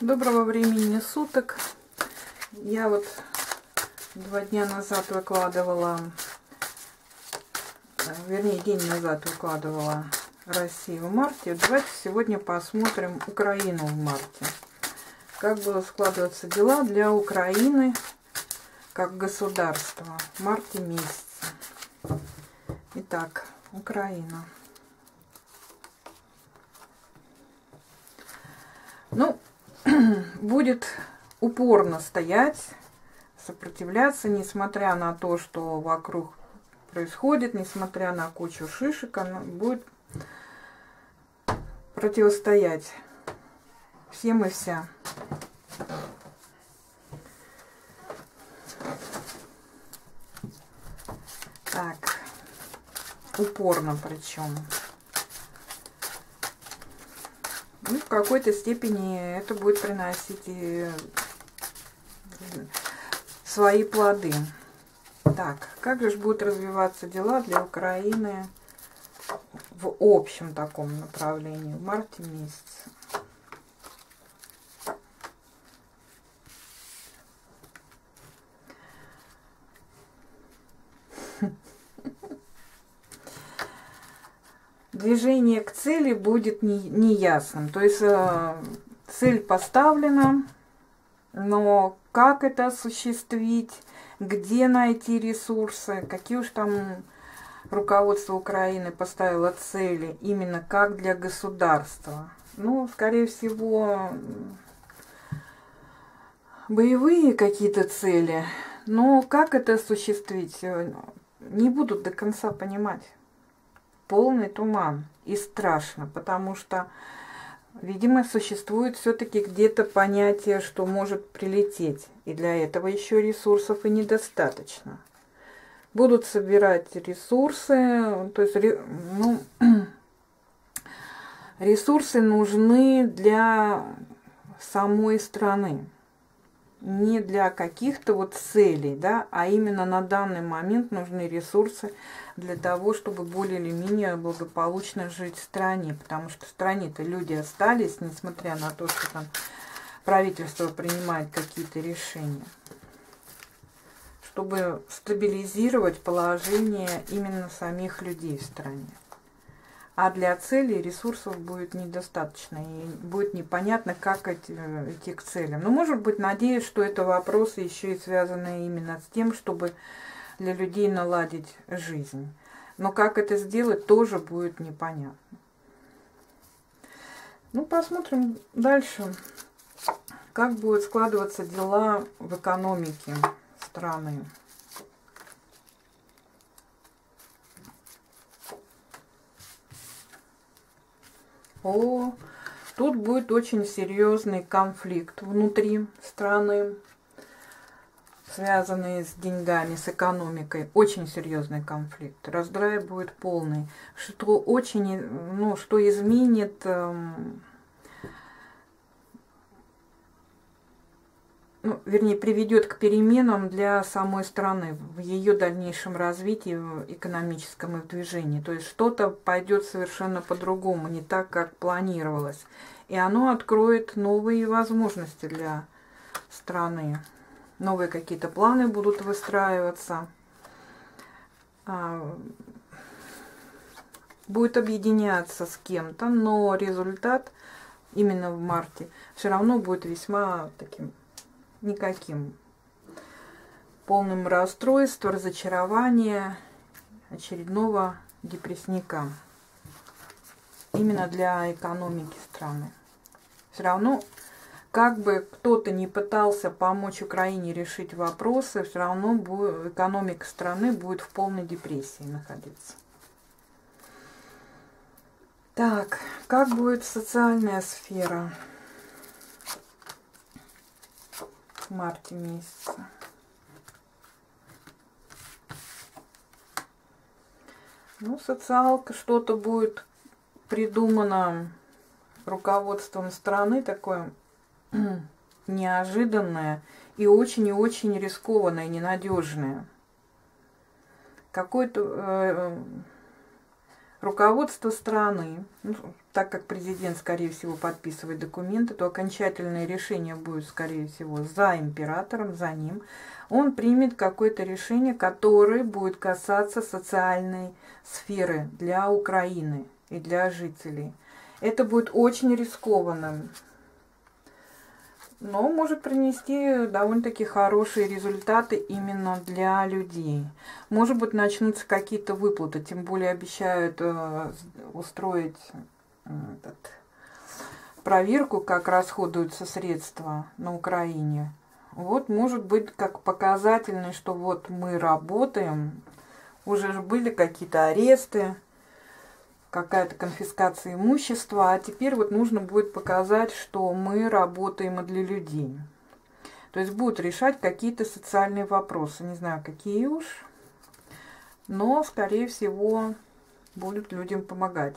Доброго времени суток. Я вот два дня назад выкладывала, э, вернее день назад выкладывала Россию в марте. Давайте сегодня посмотрим Украину в марте. Как будут складываться дела для Украины как государства в марте месяце. Итак, Украина. Ну, будет упорно стоять, сопротивляться, несмотря на то, что вокруг происходит, несмотря на кучу шишек, она будет противостоять всем и вся. Так, упорно причем. Ну, в какой-то степени это будет приносить и свои плоды. Так, как же будут развиваться дела для Украины в общем таком направлении в марте месяце? Движение к цели будет неясным. Не То есть э, цель поставлена, но как это осуществить, где найти ресурсы, какие уж там руководство Украины поставило цели именно как для государства. Ну, скорее всего, боевые какие-то цели, но как это осуществить, э, не будут до конца понимать полный туман и страшно, потому что, видимо, существует все-таки где-то понятие, что может прилететь, и для этого еще ресурсов и недостаточно. Будут собирать ресурсы, то есть, ну, ресурсы нужны для самой страны не для каких-то вот целей, да, а именно на данный момент нужны ресурсы для того, чтобы более или менее благополучно жить в стране, потому что в стране-то люди остались, несмотря на то, что там правительство принимает какие-то решения, чтобы стабилизировать положение именно самих людей в стране а для целей ресурсов будет недостаточно, и будет непонятно, как идти, идти к целям. Но, может быть, надеюсь, что это вопросы еще и связаны именно с тем, чтобы для людей наладить жизнь. Но как это сделать, тоже будет непонятно. Ну, посмотрим дальше, как будут складываться дела в экономике страны. О, тут будет очень серьезный конфликт внутри страны, связанный с деньгами, с экономикой. Очень серьезный конфликт. Раздрай будет полный. Что очень, ну, что изменит эм, ну, вернее, приведет к переменам для самой страны в ее дальнейшем развитии экономическом и в движении. То есть что-то пойдет совершенно по-другому, не так, как планировалось. И оно откроет новые возможности для страны. Новые какие-то планы будут выстраиваться. А, будет объединяться с кем-то, но результат именно в марте все равно будет весьма таким никаким. Полным расстройства, разочарования, очередного депрессника. Именно для экономики страны. Все равно, как бы кто-то не пытался помочь Украине решить вопросы, все равно экономика страны будет в полной депрессии находиться. Так, как будет социальная сфера? В марте месяце. Ну, социалка что-то будет придумано руководством страны, такое неожиданное и очень и очень рискованное, ненадежное. Какое-то э, руководство страны, ну, так как президент, скорее всего, подписывает документы, то окончательное решение будет, скорее всего, за императором, за ним. Он примет какое-то решение, которое будет касаться социальной сферы для Украины и для жителей. Это будет очень рискованным но может принести довольно-таки хорошие результаты именно для людей. Может быть, начнутся какие-то выплаты, тем более обещают э, устроить этот, проверку, как расходуются средства на Украине. Вот может быть как показательный, что вот мы работаем, уже были какие-то аресты, какая-то конфискация имущества, а теперь вот нужно будет показать, что мы работаем и для людей. То есть будут решать какие-то социальные вопросы. Не знаю, какие уж, но, скорее всего, будут людям помогать.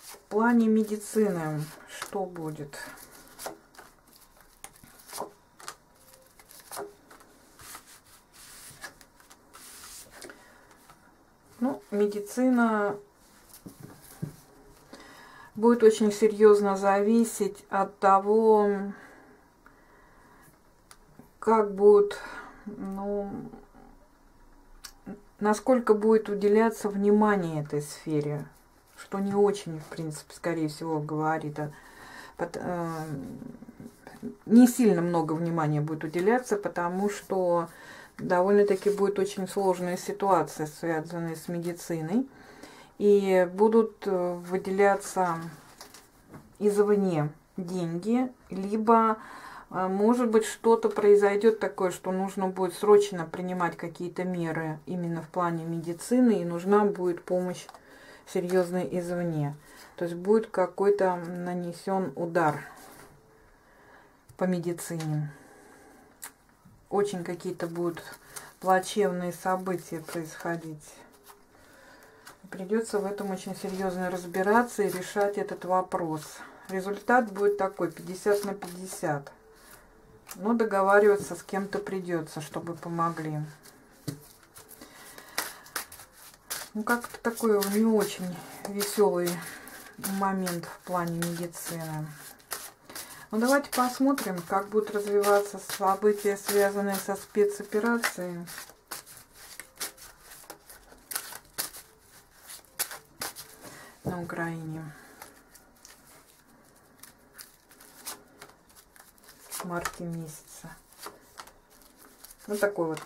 В плане медицины что будет? Ну, медицина будет очень серьезно зависеть от того, как будет, ну, насколько будет уделяться внимание этой сфере, что не очень, в принципе, скорее всего, говорит о, э, не сильно много внимания будет уделяться, потому что довольно-таки будет очень сложная ситуация, связанная с медициной. И будут э, выделяться извне деньги, либо, э, может быть, что-то произойдет такое, что нужно будет срочно принимать какие-то меры именно в плане медицины, и нужна будет помощь серьезная извне. То есть будет какой-то нанесен удар по медицине очень какие-то будут плачевные события происходить. Придется в этом очень серьезно разбираться и решать этот вопрос. Результат будет такой, 50 на 50. Но договариваться с кем-то придется, чтобы помогли. Ну, как-то такой не очень веселый момент в плане медицины. Ну, давайте посмотрим, как будут развиваться события, связанные со спецоперацией. на Украине. В марте месяца. Ну, такой вот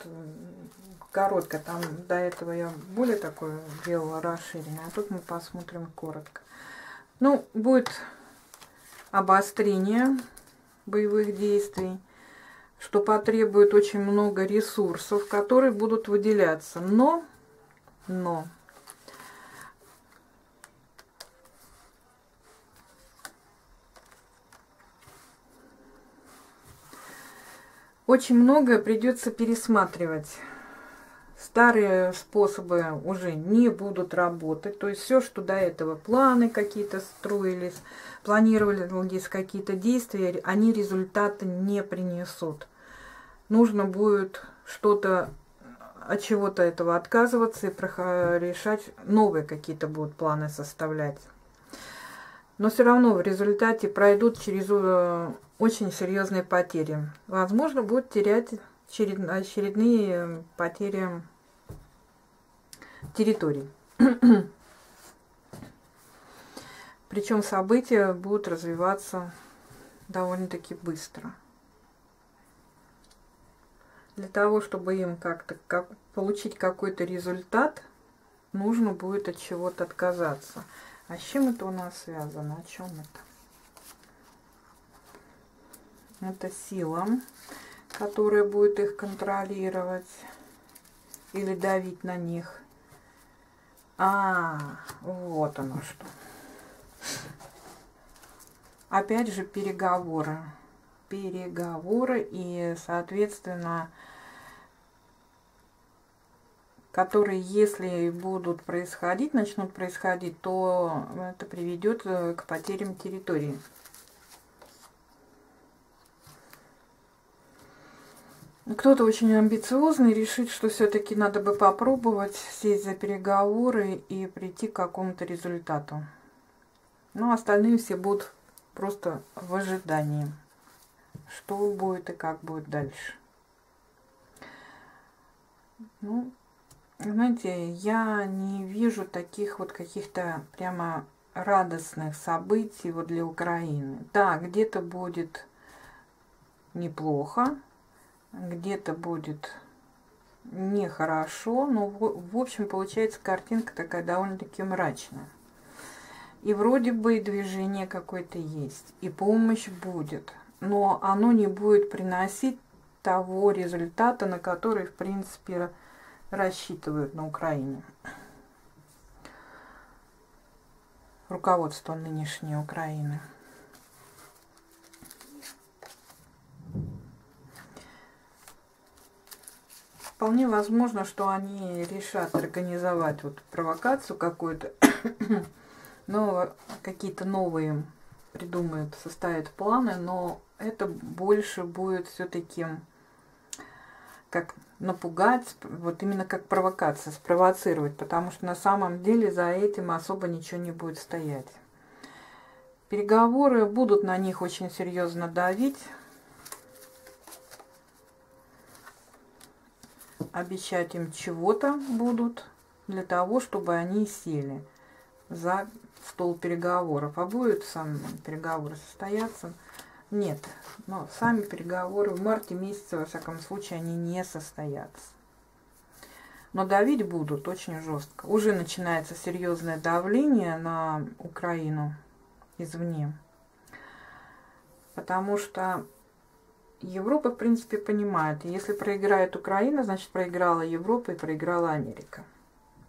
коротко. Там до этого я более такое делала расширенное. А тут мы посмотрим коротко. Ну, будет обострение боевых действий, что потребует очень много ресурсов, которые будут выделяться. Но, но, очень многое придется пересматривать старые способы уже не будут работать. То есть все, что до этого планы какие-то строились, планировались какие-то действия, они результата не принесут. Нужно будет что-то от чего-то этого отказываться и решать новые какие-то будут планы составлять. Но все равно в результате пройдут через э, очень серьезные потери. Возможно, будут терять очередные потери территорий. Причем события будут развиваться довольно-таки быстро. Для того, чтобы им как-то как, получить какой-то результат, нужно будет от чего-то отказаться. А с чем это у нас связано? О чем это? Это сила, которая будет их контролировать или давить на них. А, вот оно что. Опять же переговоры. Переговоры и, соответственно, которые, если будут происходить, начнут происходить, то это приведет э, к потерям территории. Кто-то очень амбициозный решит, что все-таки надо бы попробовать сесть за переговоры и прийти к какому-то результату. Но остальные все будут просто в ожидании, что будет и как будет дальше. Ну, знаете, я не вижу таких вот каких-то прямо радостных событий вот для Украины. Да, где-то будет неплохо, где-то будет нехорошо, но в, общем получается картинка такая довольно-таки мрачная. И вроде бы и движение какое-то есть, и помощь будет, но оно не будет приносить того результата, на который, в принципе, рассчитывают на Украине. Руководство нынешней Украины. Вполне возможно, что они решат организовать вот провокацию какую-то, но какие-то новые придумают, составят планы, но это больше будет все-таки как напугать, вот именно как провокация, спровоцировать, потому что на самом деле за этим особо ничего не будет стоять. Переговоры будут на них очень серьезно давить, обещать им чего-то будут для того, чтобы они сели за стол переговоров. А будет сам переговоры состояться? Нет. Но сами переговоры в марте месяце, во всяком случае, они не состоятся. Но давить будут очень жестко. Уже начинается серьезное давление на Украину извне. Потому что Европа, в принципе, понимает, если проиграет Украина, значит проиграла Европа и проиграла Америка.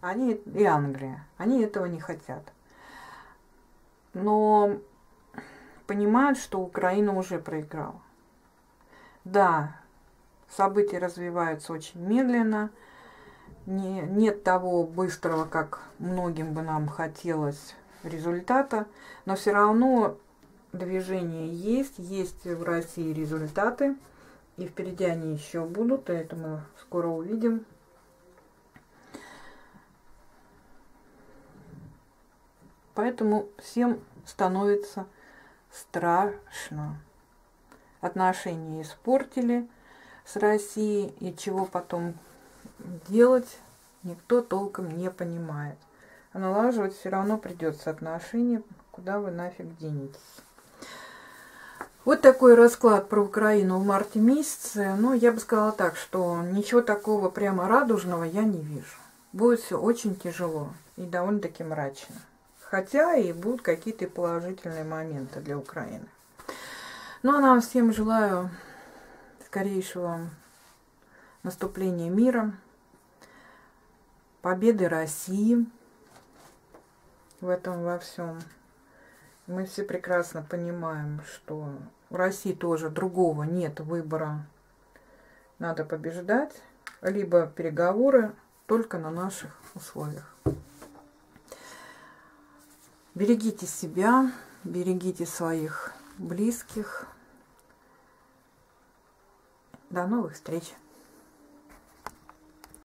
Они и Англия. Они этого не хотят. Но понимают, что Украина уже проиграла. Да, события развиваются очень медленно. Не, нет того быстрого, как многим бы нам хотелось, результата. Но все равно движение есть, есть в России результаты, и впереди они еще будут, и это мы скоро увидим. Поэтому всем становится страшно. Отношения испортили с Россией, и чего потом делать, никто толком не понимает. А налаживать все равно придется отношения, куда вы нафиг денетесь. Вот такой расклад про Украину в марте месяце. Ну, я бы сказала так, что ничего такого прямо радужного я не вижу. Будет все очень тяжело и довольно-таки мрачно. Хотя и будут какие-то положительные моменты для Украины. Ну, а нам всем желаю скорейшего наступления мира, победы России в этом во всем. Мы все прекрасно понимаем, что в России тоже другого нет выбора. Надо побеждать, либо переговоры только на наших условиях. Берегите себя, берегите своих близких. До новых встреч!